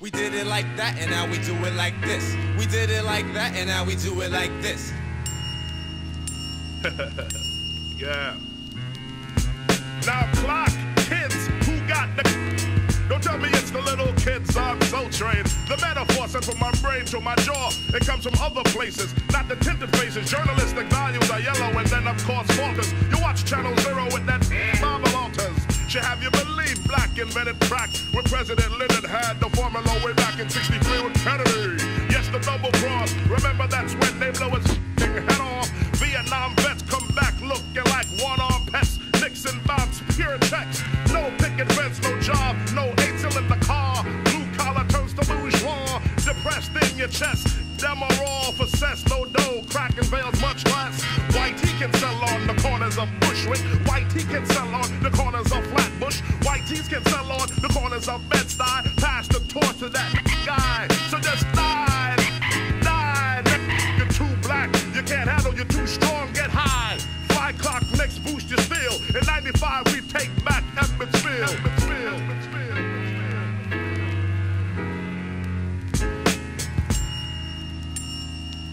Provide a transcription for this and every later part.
We did it like that, and now we do it like this. We did it like that, and now we do it like this. Yeah. Now clock, kids, who got the Don't tell me it's the little kids on Soul Train. The metaphor sent from my brain to my jaw. It comes from other places, not the tinted faces. Journalistic values are yellow and then of course falters. You watch Channel Zero with that Bible altars. Should have you believe black invented crack when President Lyndon had the formula way back in 63 with Kennedy. Yes, the double cross. Remember that's when they blow his head off. Vietnam vets come back looking like one-armed pets. Nixon bombs, pure text. No picket fence, no job, no eight-cylinder car. Blue collar turns to bourgeois. Depressed in your chest. Them are all for cess, no dough. Cracking veils much less. White he can sell on the corners of Bushwick. White he can sell on the corners of Flatbush. White tees can sell on the corners of Bed-Stuy. Pass the torch to that guy. So just die, die. You're too black. You can't handle. You're too strong. Get high. Fly clock next boost your steel. In '95 we take back. Ebbets Field.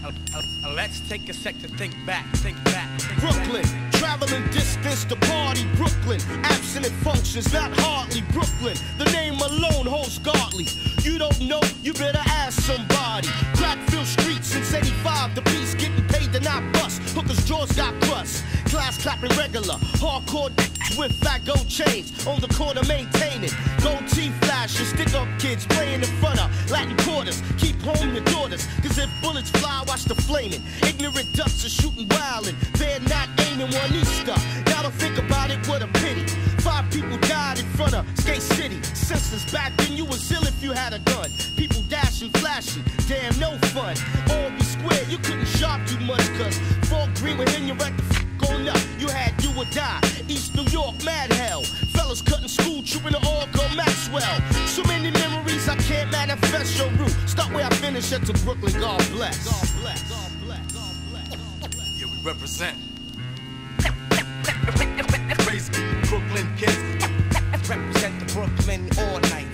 Uh, uh, uh, let's take a sec to think back, think back. Think Brooklyn, traveling distance to party Brooklyn. Abstinent functions, not hardly Brooklyn. The name alone holds godly. You don't know, you better ask somebody. Crackfield streets since 85, the piece getting paid to not bust. Hookers' jaws got crust. Class clapping regular, hardcore with fat gold chains. On the corner maintaining. Gold teeth flashing, stick up kids playing in front of Latin quarters. Keep flaming. Ignorant ducks are shooting wildin'. They're not aiming one Easter. Now to think about it, what a pity. Five people died in front of Skate City. Senseless back then, you was ill if you had a gun. People dashing, flashing, damn, no fun. Albee Square, you couldn't shop too much, cause Fort Greene would hit you right the on up. You had you or die. East New York, mad hell. Fellas cutting school, trooping the Oracle Maxwell. So many memories I can't manifest your route. Start where I finish at to Brooklyn, God bless. God bless. God bless. Represent. Crazy Brooklyn kids. Represent the Brooklyn all night.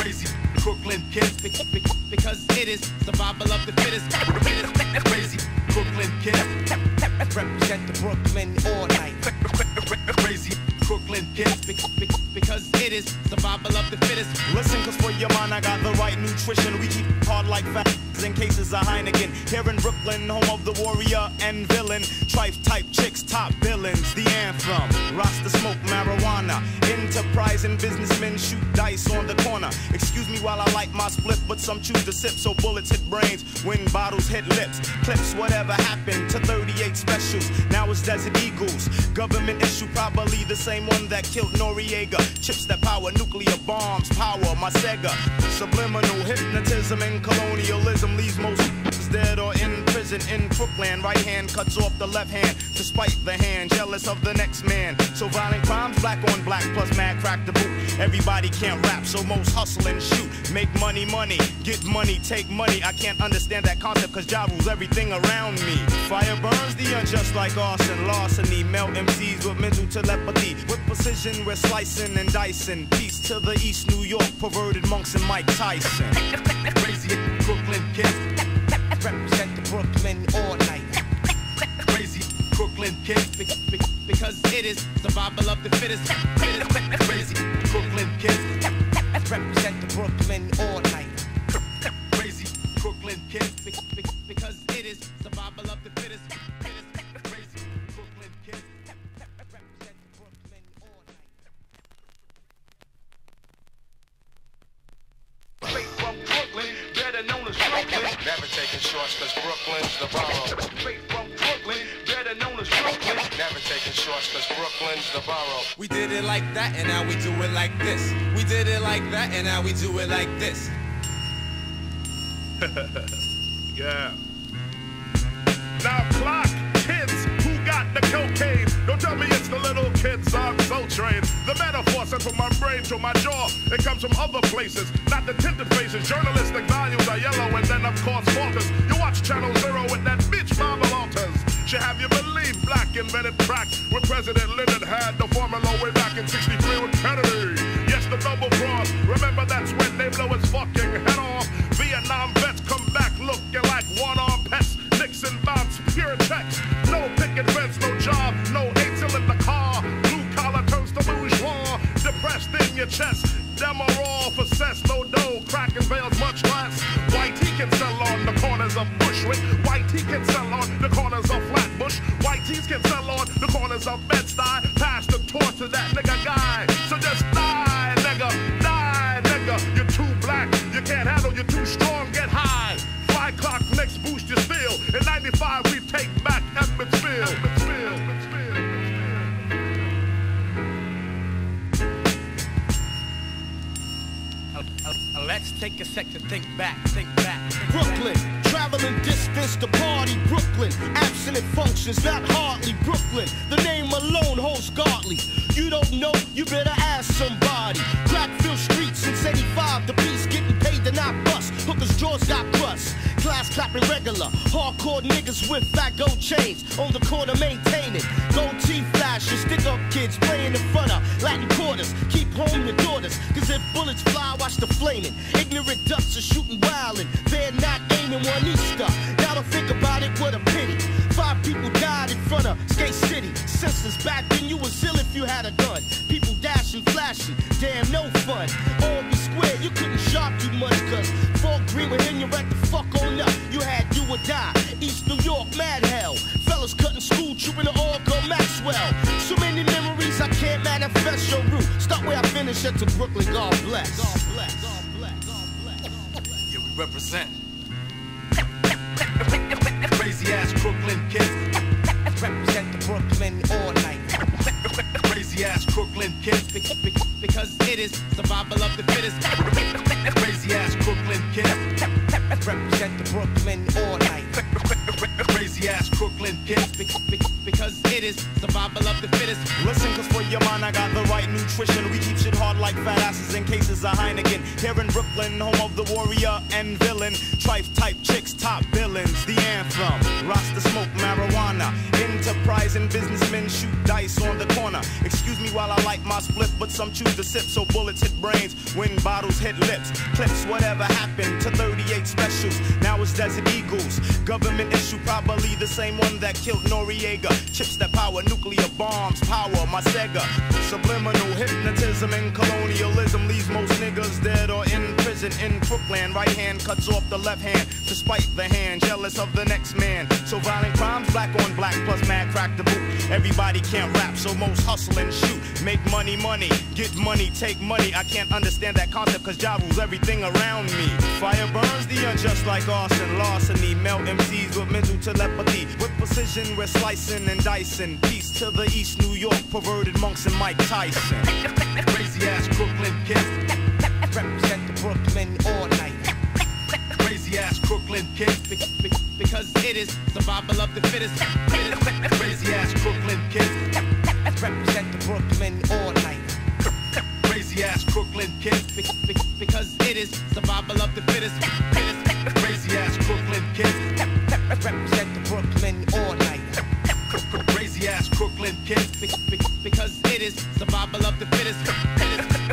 Crazy Brooklyn kids. Be- be- Because it is survival of the fittest. Crazy Brooklyn kids. Represent the Brooklyn all night. Crazy Brooklyn kids. Be- be- Because it is survival of the fittest. Listen, cause for your mind, I got the right nutrition. We keep it hard like fat in cases of Heineken. Here in Brooklyn, home of the warrior and villain. Trife type chicks, top villains, the anthem. Rasta smoke marijuana. Enterprising businessmen shoot dice on the corner. Excuse me while I light my split, but some choose to sip so bullets hit brains when bottles hit lips. Clips, whatever happened to 38 specials. Now it's Desert Eagles. Government issue, probably the same one that killed Noriega. Chips that power nuclear bombs, power my Sega. Subliminal hypnotism and colonialism leaves most dead or in prison in Brooklyn. Right hand cuts off the left hand to spite the hand, jealous of the next man. So violent crimes, black on black, plus mad crack the boot. Everybody can't rap, so most hustle and shoot. Make money, money, get money, take money. I can't understand that concept, cause Ja rules everything around me. Fire burns the unjust like arson, larceny. Melt MCs with mental telepathy. With precision, we're slicing and dicing. Peace to the East New York, perverted monks and Mike Tyson. Crazy Brooklyn kids. Represent the Brooklyn all night. Crazy Brooklyn kids. Be- be- Because it is survival of the fittest. Crazy Brooklyn kids. Represent the Brooklyn all night. Crazy Brooklyn kids. That, and now we do it like this. Yeah. Now clock, kids, who got the cocaine? Don't tell me it's the little kids on Soul Train. The metaphor sent from my brain to my jaw. It comes from other places, not the tinted faces. Journalistic values are yellow and then of course falters. You watch Channel Zero with that bitch Bible altars. Should have you believe black invented crack when President Lyndon had the formula way back in 63 with Kennedy. The double cross. Remember that's when they blow his fucking head a sec to think back, think back. think Brooklyn, traveling distance to Brooklyn. Abstinent functions, not hardly Brooklyn. The name alone holds godly. You don't know, you better ask somebody. Crackfield streets since 85, the piece getting paid to not bust. Hookers' jaws got crust. Class clapping regular. Hardcore niggas with fat gold chains. On the corner maintaining. Gold teeth flashing. Stick up kids playing in front of Latin quarters. Keep home your daughters. Cause if bullets fly, watch the flaming. Ignorant ducks are shooting wildin'. They're not aiming one Easter. Now to think about it, what a pity. Five people died in front of Skate City. Senseless back then, you was ill if you had a gun. People dashing, flashing, damn no fun. Albee Square, you couldn't shop too much, cause Fort Greene hit you right the fuck on up. You had do or die. East New York, mad hell. Fellas cutting school, trooping to Oracle Maxwell. So many memories I can't manifest your route. Start where I finish at to Brooklyn, God bless. God bless. God bless. God bless. Yeah, we represent. Crazy businessmen shoot dice on the corner. Excuse me while I light my split, but some choose to sip so bullets hit brains when bottles hit lips. Clips, whatever happened to 38 specials. Desert Eagles. Government issue, probably the same one that killed Noriega. Chips that power nuclear bombs, power my Sega. Subliminal hypnotism and colonialism leaves most niggas dead or in prison in Brooklyn. Right hand cuts off the left hand to spite the hand, jealous of the next man. So violent crimes, black on black, plus mad crack the boot. Everybody can't rap, so most hustle and shoot. Make money, money, get money, take money. I can't understand that concept cause Ja rules everything around me. Fire burns the unjust like arson, larceny. Melt MCs with mental telepathy. With precision, we're slicing and dicing. Peace to the East New York, perverted monks and Mike Tyson. Crazy ass Brooklyn kids. Represent the Brooklyn all night. Crazy ass Brooklyn kids. be- be- Because it is survival of the fittest. Crazy ass Brooklyn kids. Represent the Brooklyn all night. Crazy ass Brooklyn kids. be- be- Because it is survival of the fittest. Crazy ass Brooklyn kids. Represent the Brooklyn all night. Crazy ass Brooklyn kids. be- be- Because it is survival of the fittest.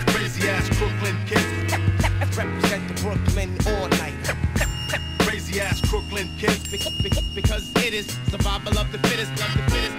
Crazy ass Brooklyn kids. Represent the Brooklyn all night. Crazy ass Brooklyn kids. be- be- Because it is survival of the fittest. Of the fittest.